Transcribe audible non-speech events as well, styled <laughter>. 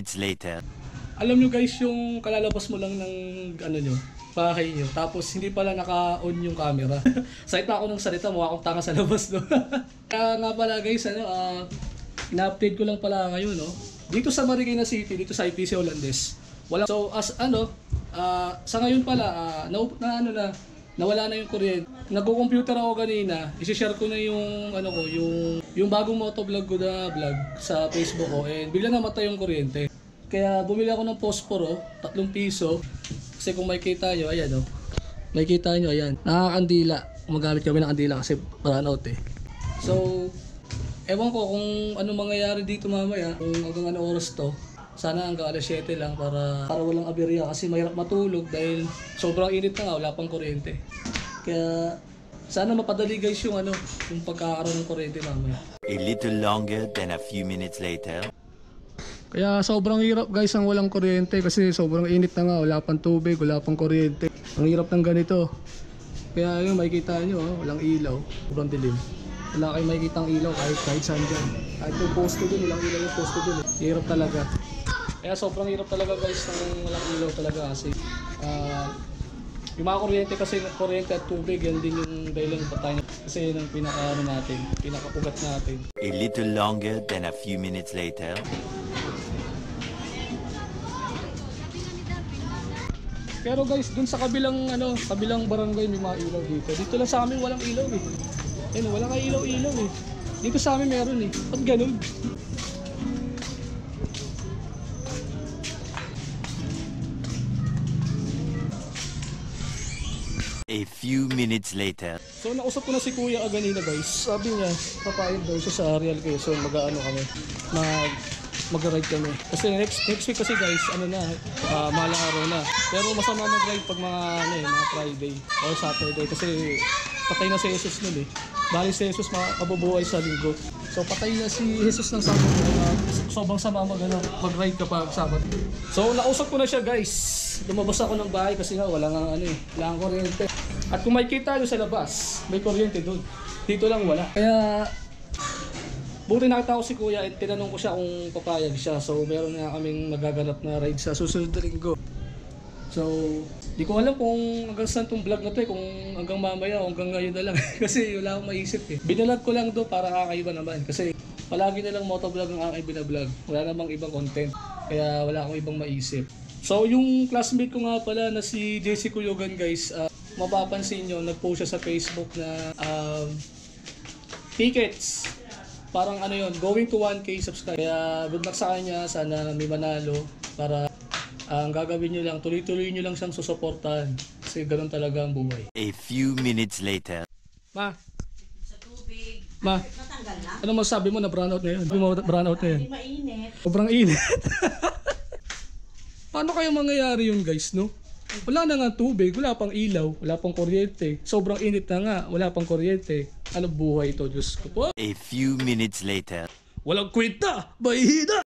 minutes later. Alam nyo guys, yung kalalabas mo lang ng ano nyo, bahay nyo. Tapos hindi pala naka-on yung camera. <laughs> Salita ako ng salita, mukha akong tanga sa labas no. <laughs> Kaya nga pala guys, ano, ah, ina-update ko lang pala ngayon no. Dito sa Marikina City, dito sa IPC Holandes. Wala So as ano, ah, sa ngayon pala ah, na, na ano na nawala na yung kuryente. Nagko-computer ako kanina, i-share ko na yung ano ko, yung yung bagong motovlog ko na vlog sa Facebook ko and bigla namatay yung kuryente. Kaya bumili ako ng posporo, tatlong piso. Kasi kung makikita nyo, ayan oh. Makikita nyo, ayan. Nakakandila. Gumagamit kami ng kandila kasi run out eh. So, ewan ko kung ano mangyayari dito mamaya. Kung hanggang ano oras to. Sana hanggang alas 7 lang para, para walang aberya kasi mahirap matulog dahil sobrang init na nga, wala pang kuryente. Kaya sana mapadali guys yung ano, yung pagkakaroon ng kuryente mamaya. A little longer than a few minutes later. Kaya sobrang hirap guys ang walang kuryente kasi sobrang init na nga, wala pang tubig, wala pang kuryente. Ang hirap ng ganito. Kaya yun, makikita nyo, oh, walang ilaw, sobrang dilim. Wala kayong makikita ang ilaw kahit kahit saan dyan. Kahit yung poste dun, walang ilaw yung poste dun. Eh. Hirap talaga. Kaya sobrang hirap talaga guys ng walang ilaw talaga kasi ah, yung mga kuryente kasi kuryente at tubig, yan din yung dahilan ba't tayo kasi yun ang pinaka ano natin, pinakapugat natin. A little longer than a few minutes later. Pero guys, dun sa kabilang ano, kabilang barangay may mga ilaw dito. Dito lang sa amin walang ilaw eh. Ayun, wala kang ilaw-ilaw eh. Dito sa amin meron eh. Ba't ganun? A few minutes later. So nausap ko na si Kuya Aganina guys. Sabi niya, papayag daw siya sa Ariel Quezon. Mag-ano kami. Mag mag-ride kami. Kasi next next week kasi guys, ano na, uh, mahalang araw na. Pero masama mag-ride pag mga ano eh, mga Friday or Saturday kasi patay na si Jesus nun eh. Bali si Jesus ma- mabubuhay sa linggo. So patay na si Jesus ng Sabado. Uh, sobrang sama mag, ano, mag-ride kapag Sabado. So nausap ko na siya guys. Lumabas ako ng bahay kasi nga wala nga ano eh, wala kuryente. At kung makikita nyo sa labas, may kuryente doon. Dito lang wala. Kaya Buti nakita ko si Kuya at tinanong ko siya kung papayag siya. So meron nga kaming magaganap na ride sa susunod na linggo. So, di ko alam kung hanggang saan tong vlog na to eh, kung hanggang mamaya o hanggang ngayon na lang. <laughs> kasi wala akong maisip eh. Binalag ko lang do para kakaiba naman. Kasi palagi na lang motovlog ang aking binablog. Wala namang ibang content. Kaya wala akong ibang maisip. So, yung classmate ko nga pala na si JC Kuyogan guys, ah, mapapansin nyo, nag-post siya sa Facebook na um, tickets parang ano yon going to 1k subscribe. Kaya good luck sa kanya, sana may manalo para ah, ang gagawin nyo lang, tuloy-tuloy nyo lang siyang susuportahan. Kasi ganun talaga ang buhay. A few minutes later. Ma, sa tubig. ma, ano masabi mo na brownout na yun? Sabi mo brownout na yun? Hindi mainit. Sobrang init. <laughs> Paano kaya mangyayari yun guys, no? Wala na nga tubig, wala pang ilaw, wala pang kuryente. Sobrang init na nga, wala pang kuryente. Ano buhay to, Diyos ko po? A few minutes later. Walang kwenta! Mahihina!